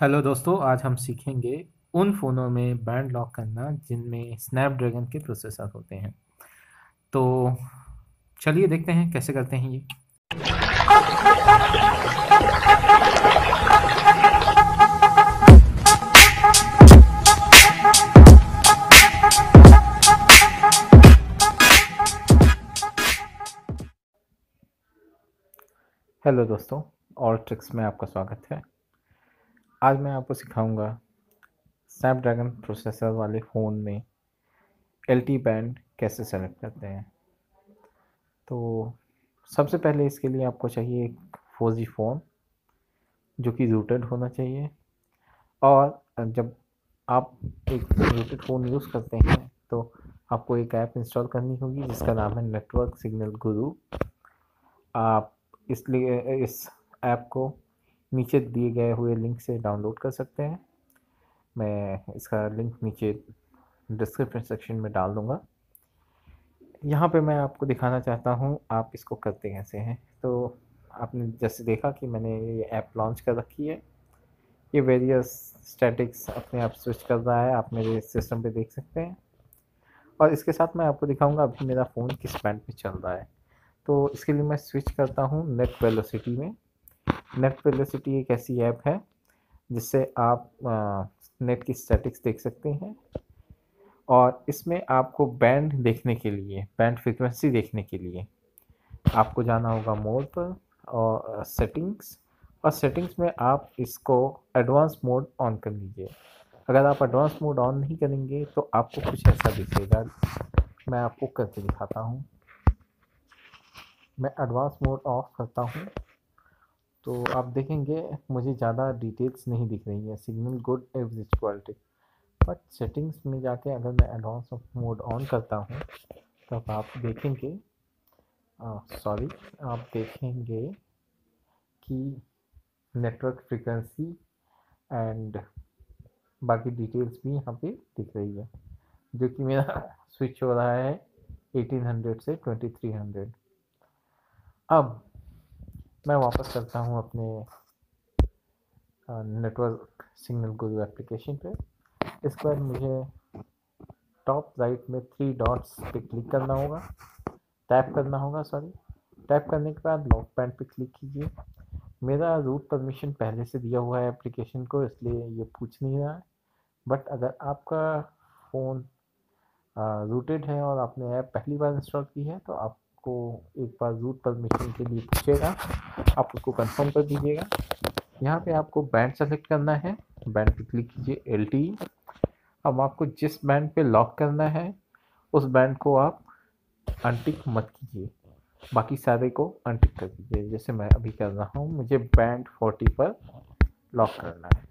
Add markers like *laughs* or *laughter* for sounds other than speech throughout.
Hello दोस्तों, आज हम सीखेंगे उन फ़ोनों में बैंड लॉक करना जिनमें स्नैपड्रैगन के प्रोसेसर होते हैं। तो चलिए देखते हैं कैसे करते हैं ये। हेलो दोस्तों, और ट्रिक्स में आपका स्वागत है। आज मैं आपको सिखाऊँगा स्नैपड्रैगन प्रोसेसर वाले फ़ोन में एल बैंड कैसे सेलेक्ट करते हैं। तो सबसे पहले इसके लिए आपको चाहिए एक फोर जी फ़ोन जो कि रूटेड होना चाहिए और जब आप एक रूटेड फ़ोन यूज़ करते हैं तो आपको एक ऐप इंस्टॉल करनी होगी जिसका नाम है नेटवर्क सिग्नल गुरु आप इसलिए इस ऐप को नीचे दिए गए हुए लिंक से डाउनलोड कर सकते हैं। मैं इसका लिंक नीचे डिस्क्रिप्शन सेक्शन में डाल दूँगा। यहाँ पे मैं आपको दिखाना चाहता हूँ, आप इसको करते कैसे हैं? तो आपने जैसे देखा कि मैंने ये ऐप लॉन्च कर रखी है। ये वेरियस स्टैटिक्स अपने आप स्विच कर रहा है, आप मेरे सिस्टम पे देख सकते हैं। और इसके साथ मैं आपको दिखाऊँगा अभी मेरा फ़ोन किस बैंड पे चल रहा है। तो इसके लिए मैं स्विच करता हूँ नेट वेलोसिटी में। नेट वेलोसिटी एक ऐसी ऐप है, जिससे आप नेट की स्टैटिक्स देख सकते हैं। और इसमें आपको बैंड देखने के लिए बैंड फ्रिक्वेंसी देखने के लिए आपको जाना होगा मोड पर और सेटिंग्स और सेटिंग्स में आप इसको एडवांस मोड ऑन कर लीजिए। अगर आप एडवांस मोड ऑन नहीं करेंगे तो आपको कुछ ऐसा दिखेगा। मैं आपको करके दिखाता हूँ। मैं एडवांस मोड ऑफ़ करता हूँ। तो आप देखेंगे, मुझे ज़्यादा डिटेल्स नहीं दिख रही है। Signal good average quality but settings में जाके अगर मैं एडवांस मोड ऑन करता हूँ तब आप देखेंगे सॉरी आप देखेंगे कि नेटवर्क फ्रिक्वेंसी एंड बाकी डिटेल्स भी यहाँ पे दिख रही है, जो कि मेरा *laughs* स्विच हो रहा है 1800 से 2300 अब मैं वापस करता हूँ अपने नेटवर्क सिग्नल गुरु एप्लीकेशन पे। इस बाद मुझे टॉप राइट में थ्री डॉट्स पे क्लिक करना होगा। टैप करना होगा सॉरी टैप करने के बाद लॉक पैन पे क्लिक कीजिए। मेरा रूट परमिशन पहले से दिया हुआ है एप्लीकेशन को, इसलिए ये पूछ नहीं रहा है। बट अगर आपका फ़ोन रूटेड है और आपने ऐप पहली बार इंस्टॉल की है तो आप आपको एक बार रूट परमिशन के लिए पूछेगा। आप उसको कंफर्म कर दीजिएगा। यहाँ पे आपको बैंड सेलेक्ट करना है। बैंड पे क्लिक कीजिए एल अब आपको जिस बैंड पे लॉक करना है, उस बैंड को आप अनटिक मत कीजिए। बाकी सारे को अनटिक कर दीजिए। जैसे मैं अभी कर रहा हूँ, मुझे बैंड 40 पर लॉक करना है।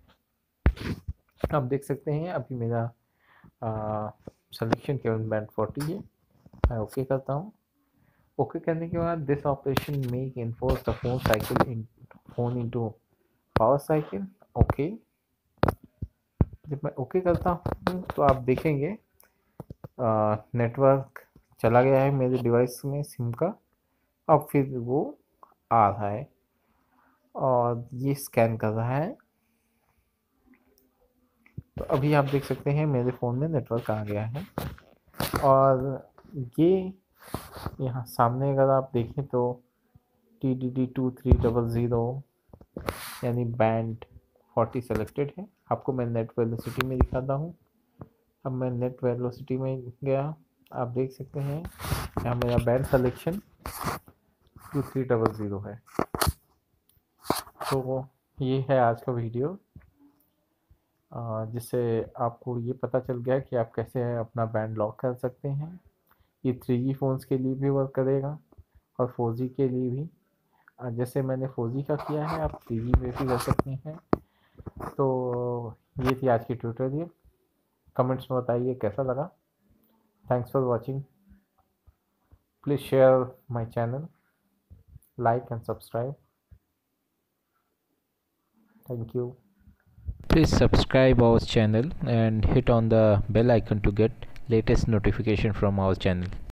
आप देख सकते हैं, अभी मेरा सिलेक्शन केवल बैंड 40 है। मैं ओके करता हूँ। ओके करने के बाद this operation make enforce the phone cycle in phone into power cycle okay जब मैं ओके करता हूँ तो आप देखेंगे नेटवर्क चला गया है मेरे डिवाइस में सिम का। अब फिर वो आ रहा है और ये स्कैन कर रहा है। तो अभी आप देख सकते हैं, मेरे फ़ोन में नेटवर्क आ गया है। और ये यहाँ सामने अगर आप देखें तो T D D two three double zero यानी बैंड फोर्टी सेलेक्टेड है। आपको मैं नेट वेलोसिटी में दिखाता हूँ। अब मैं नेट वेलोसिटी में गया। आप देख सकते हैं, यहाँ मेरा band selection two three double zero है। तो ये है आज का वीडियो जिससे आपको ये पता चल गया कि आप कैसे अपना बैंड लॉक कर सकते हैं। ये थ्री जी फ़ोन्स के लिए भी वर्क करेगा और फोर जी के लिए भी। जैसे मैंने फोर जी का किया है, आप थ्री जी में भी कर सकते हैं। तो ये थी आज की ट्यूटोरियल कमेंट्स में बताइए कैसा लगा। Thanks for watching please share my channel like and subscribe thank you please subscribe our channel and hit on the bell icon to get latest notification from our channel